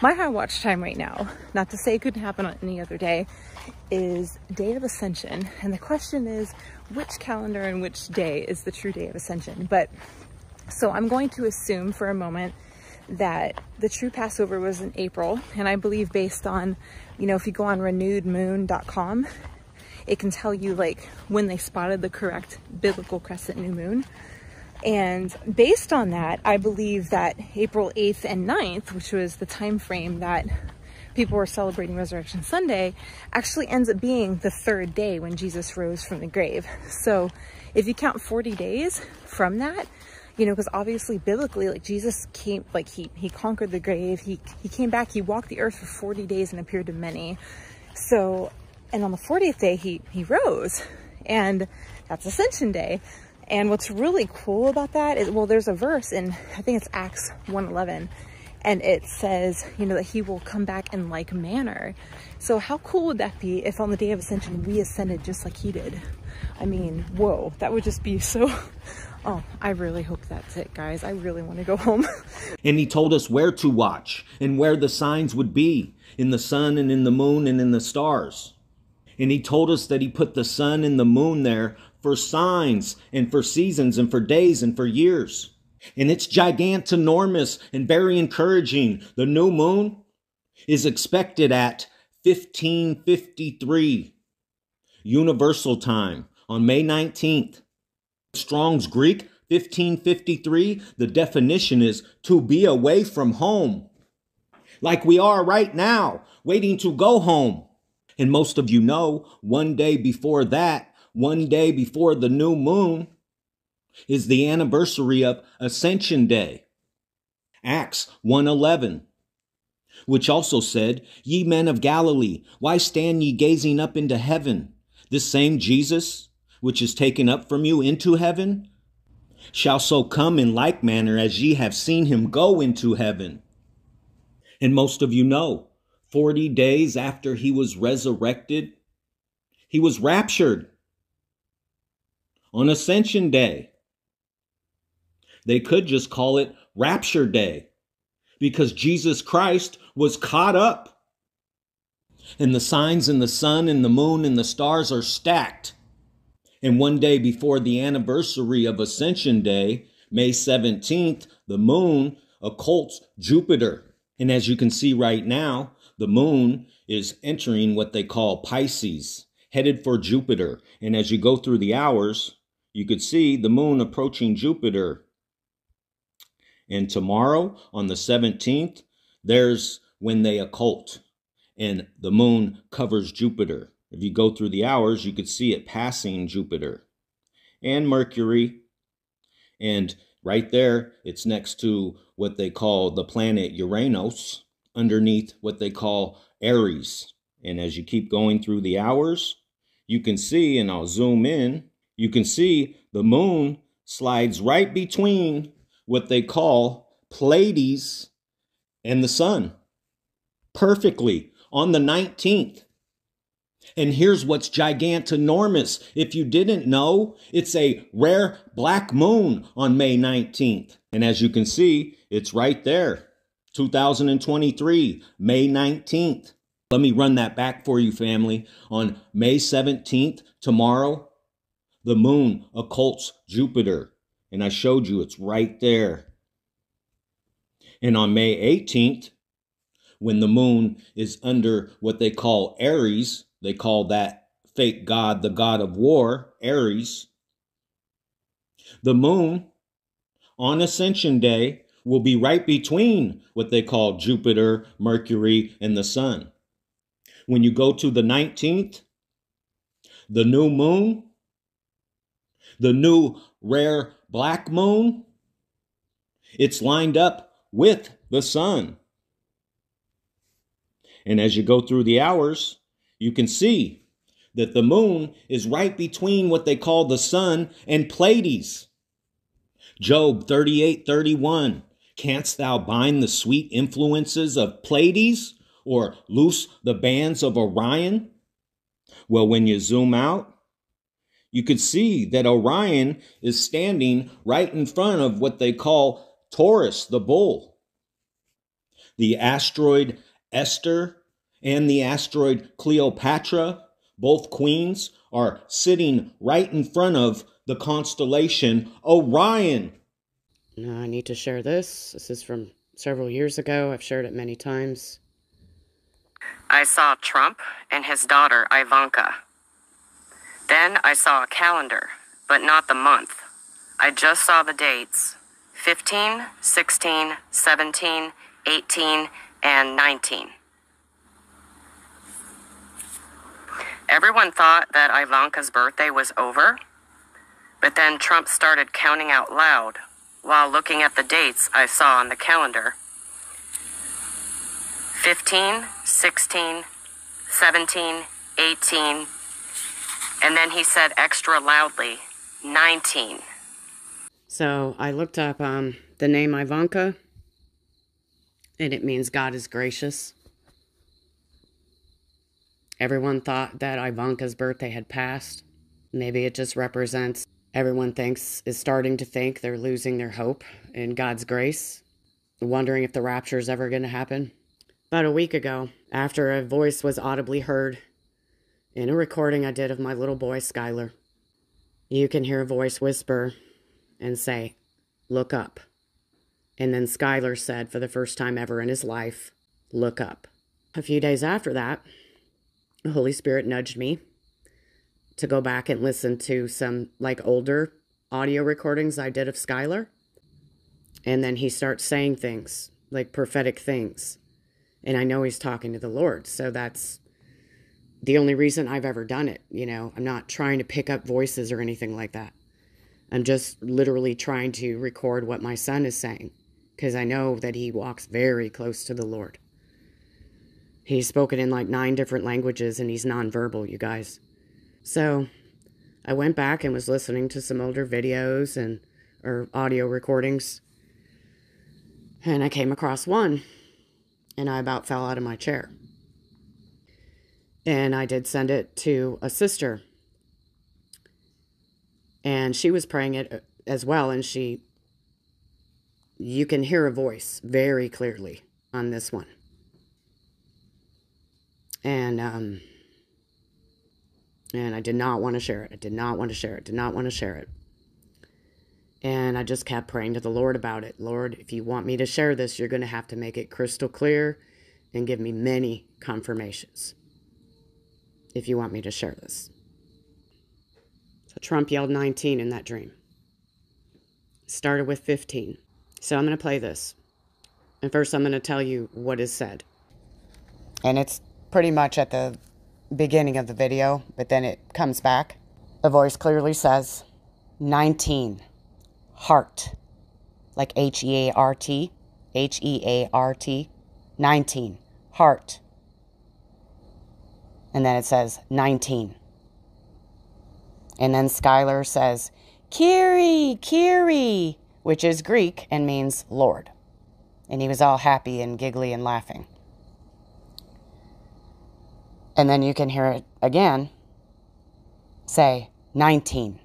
my high watch time right now, not to say it couldn't happen on any other day, is day of ascension. And the question is which calendar and which day is the true day of ascension? But so I'm going to assume for a moment that the true Passover was in April. And I believe based on, you know, if you go on renewedmoon.com, it can tell you like when they spotted the correct biblical crescent new moon. And based on that, I believe that April 8th and 9th, which was the time frame that people were celebrating Resurrection Sunday, actually ends up being the third day when Jesus rose from the grave. So if you count 40 days from that, you know, because obviously biblically, like Jesus came, like he, he conquered the grave. He, he came back, he walked the earth for 40 days and appeared to many. So, and on the 40th day, he, he rose and that's Ascension Day. And what's really cool about that is, well, there's a verse in, I think it's Acts 111 and it says, you know, that he will come back in like manner. So how cool would that be if on the day of ascension we ascended just like he did? I mean, whoa, that would just be so Oh, I really hope that's it, guys. I really want to go home. and he told us where to watch and where the signs would be in the sun and in the moon and in the stars. And he told us that he put the sun and the moon there for signs and for seasons and for days and for years. And it's gigantinormous and very encouraging. The new moon is expected at 1553 Universal Time on May 19th. Strong's Greek 1553, the definition is to be away from home. Like we are right now, waiting to go home. And most of you know, one day before that, one day before the new moon, is the anniversary of Ascension Day. Acts 111, which also said, Ye men of Galilee, why stand ye gazing up into heaven? This same Jesus which is taken up from you into heaven, shall so come in like manner as ye have seen him go into heaven. And most of you know, 40 days after he was resurrected, he was raptured on Ascension Day. They could just call it Rapture Day because Jesus Christ was caught up. And the signs in the sun and the moon and the stars are stacked and one day before the anniversary of Ascension Day, May 17th, the moon occults Jupiter. And as you can see right now, the moon is entering what they call Pisces, headed for Jupiter. And as you go through the hours, you could see the moon approaching Jupiter. And tomorrow, on the 17th, there's when they occult, and the moon covers Jupiter. If you go through the hours, you could see it passing Jupiter and Mercury. And right there, it's next to what they call the planet Uranus, underneath what they call Aries. And as you keep going through the hours, you can see, and I'll zoom in, you can see the moon slides right between what they call Pleiades and the sun perfectly on the 19th. And here's what's gigantinormous. If you didn't know, it's a rare black moon on May 19th. And as you can see, it's right there. 2023, May 19th. Let me run that back for you, family. On May 17th, tomorrow, the moon occults Jupiter. And I showed you it's right there. And on May 18th, when the moon is under what they call Aries, they call that fake god the god of war, Aries. The moon on Ascension Day will be right between what they call Jupiter, Mercury, and the sun. When you go to the 19th, the new moon, the new rare black moon, it's lined up with the sun. And as you go through the hours, you can see that the moon is right between what they call the sun and Pleiades. Job 38 31. Canst thou bind the sweet influences of Pleiades or loose the bands of Orion? Well, when you zoom out, you could see that Orion is standing right in front of what they call Taurus, the bull. the asteroid Esther and the asteroid Cleopatra, both queens, are sitting right in front of the constellation Orion. Now I need to share this. This is from several years ago. I've shared it many times. I saw Trump and his daughter Ivanka. Then I saw a calendar, but not the month. I just saw the dates 15, 16, 17, 18, and 19. Everyone thought that Ivanka's birthday was over, but then Trump started counting out loud while looking at the dates I saw on the calendar 15, 16, 17, 18, and then he said extra loudly 19. So I looked up um, the name Ivanka, and it means God is gracious. Everyone thought that Ivanka's birthday had passed. Maybe it just represents everyone thinks is starting to think they're losing their hope in God's grace, wondering if the rapture is ever going to happen. About a week ago, after a voice was audibly heard in a recording I did of my little boy Skylar, you can hear a voice whisper and say, Look up. And then Skylar said, for the first time ever in his life, Look up. A few days after that, the Holy Spirit nudged me to go back and listen to some like older audio recordings I did of Skylar. And then he starts saying things like prophetic things. And I know he's talking to the Lord. So that's the only reason I've ever done it. You know, I'm not trying to pick up voices or anything like that. I'm just literally trying to record what my son is saying because I know that he walks very close to the Lord. He's spoken in like nine different languages and he's nonverbal, you guys. So I went back and was listening to some older videos and or audio recordings. And I came across one and I about fell out of my chair. And I did send it to a sister. And she was praying it uh, as well and she you can hear a voice very clearly on this one. And um, and I did not want to share it. I did not want to share it. Did not want to share it. And I just kept praying to the Lord about it. Lord, if you want me to share this, you're going to have to make it crystal clear and give me many confirmations if you want me to share this. So Trump yelled 19 in that dream. Started with 15. So I'm going to play this. And first, I'm going to tell you what is said. And it's pretty much at the beginning of the video, but then it comes back. The voice clearly says 19, heart, like H E A R T, H E A R T, 19, heart. And then it says 19. And then Skylar says, Kyrie, Kyrie, which is Greek and means Lord. And he was all happy and giggly and laughing. And then you can hear it again say 19.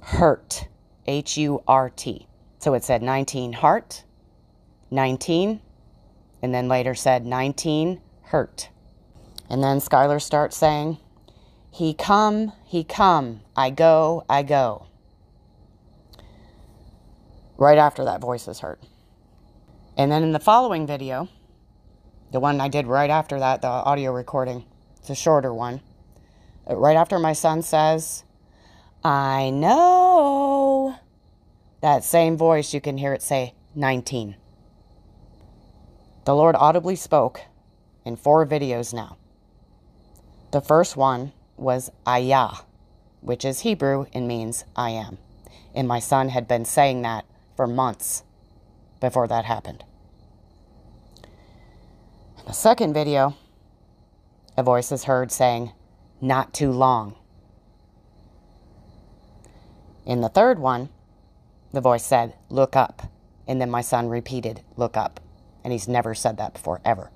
Hurt. H U R T. So it said 19 heart, 19, and then later said 19 hurt. And then Skylar starts saying, He come, he come, I go, I go. Right after that voice is heard. And then in the following video, the one I did right after that, the audio recording. It's a shorter one. Right after my son says, I know. That same voice, you can hear it say 19. The Lord audibly spoke in four videos now. The first one was Ayah, which is Hebrew and means I am. And my son had been saying that for months before that happened. In the second video, a voice is heard saying, not too long. In the third one, the voice said, look up. And then my son repeated, look up. And he's never said that before, ever.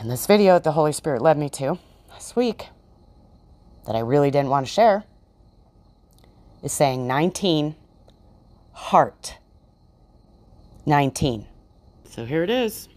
And this video that the Holy Spirit led me to this week, that I really didn't want to share, is saying 19 heart 19. So here it is.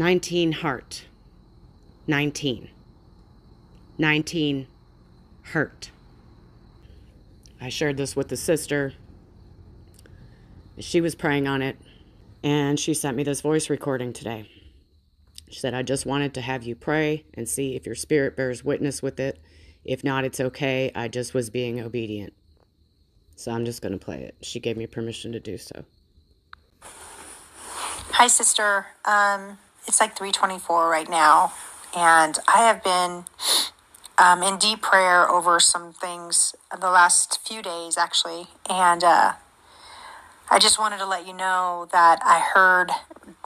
Nineteen heart. Nineteen. Nineteen hurt. I shared this with the sister. She was praying on it, and she sent me this voice recording today. She said, I just wanted to have you pray and see if your spirit bears witness with it. If not, it's okay. I just was being obedient. So I'm just going to play it. She gave me permission to do so. Hi, sister. Um, it's like 324 right now. And I have been um, in deep prayer over some things the last few days, actually. And uh, I just wanted to let you know that I heard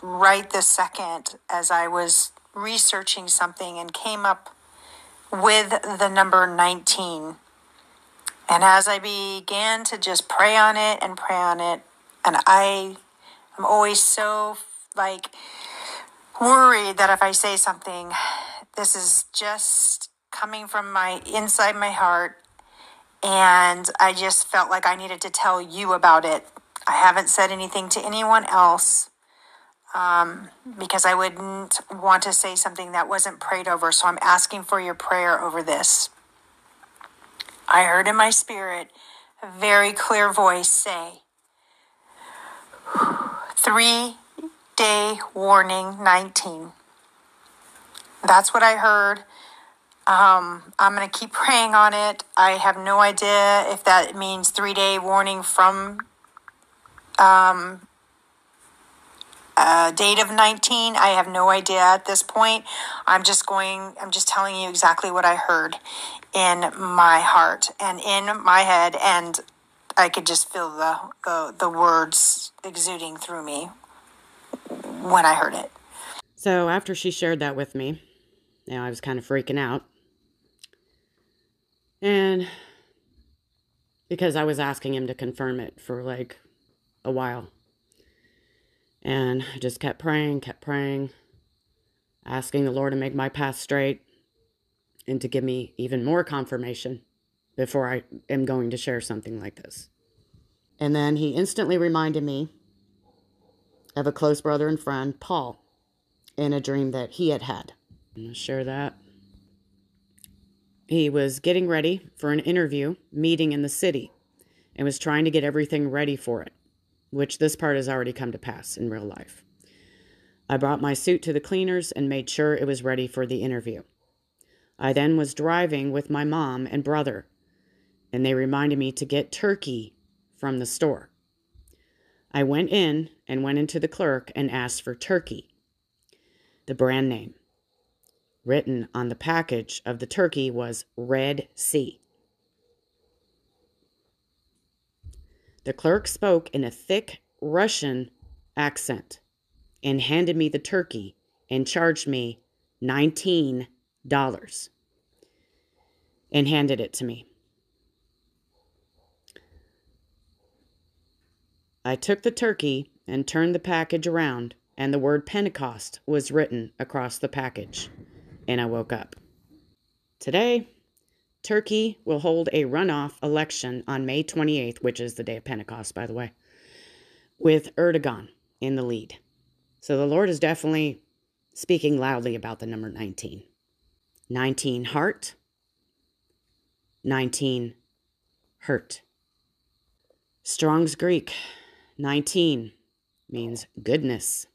right this second as I was researching something and came up with the number 19. And as I began to just pray on it and pray on it, and I am always so like worried that if I say something, this is just coming from my inside my heart. And I just felt like I needed to tell you about it. I haven't said anything to anyone else um, because I wouldn't want to say something that wasn't prayed over. So I'm asking for your prayer over this. I heard in my spirit a very clear voice say, Three day warning 19. That's what I heard. Um, I'm going to keep praying on it. I have no idea if that means three day warning from um, a date of 19. I have no idea at this point. I'm just going, I'm just telling you exactly what I heard in my heart and in my head. And I could just feel the, the, the words exuding through me when I heard it. So after she shared that with me, you know, I was kind of freaking out. And because I was asking him to confirm it for like a while. And I just kept praying, kept praying, asking the Lord to make my path straight and to give me even more confirmation before I am going to share something like this. And then he instantly reminded me of a close brother and friend, Paul, in a dream that he had had. I'm going to share that. He was getting ready for an interview meeting in the city and was trying to get everything ready for it, which this part has already come to pass in real life. I brought my suit to the cleaners and made sure it was ready for the interview. I then was driving with my mom and brother, and they reminded me to get turkey from the store. I went in and went into the clerk and asked for turkey, the brand name. Written on the package of the turkey was Red Sea. The clerk spoke in a thick Russian accent and handed me the turkey and charged me $19 and handed it to me. I took the turkey and turned the package around and the word Pentecost was written across the package, and I woke up. Today, Turkey will hold a runoff election on May 28th, which is the day of Pentecost, by the way, with Erdogan in the lead. So the Lord is definitely speaking loudly about the number 19. 19 heart, 19 hurt. Strong's Greek 19 means goodness.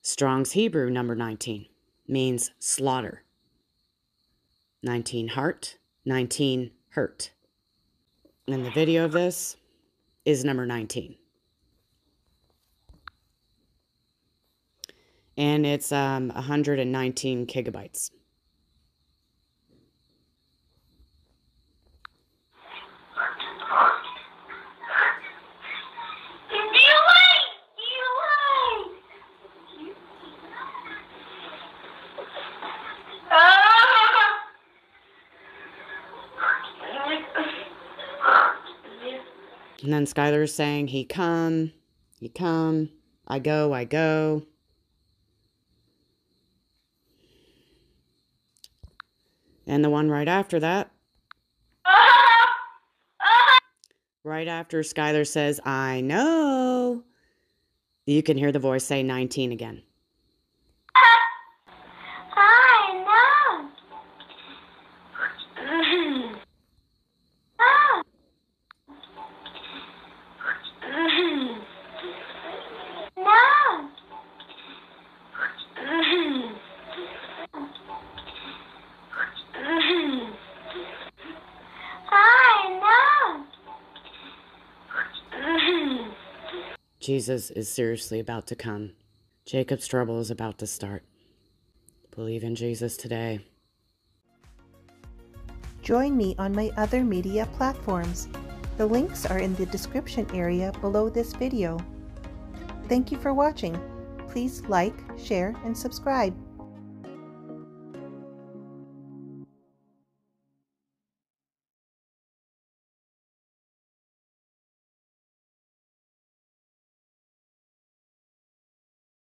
Strong's Hebrew number 19 means slaughter. 19 heart, 19 hurt. And the video of this is number 19. And it's um, 119 gigabytes. And then Skylar is saying, He come, he come, I go, I go. And the one right after that, right after Skylar says, I know, you can hear the voice say 19 again. Jesus is seriously about to come. Jacob's trouble is about to start. Believe in Jesus today. Join me on my other media platforms. The links are in the description area below this video. Thank you for watching. Please like, share, and subscribe.